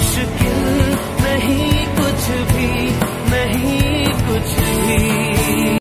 मुश्किल नहीं कुछ भी नहीं कुछ भी।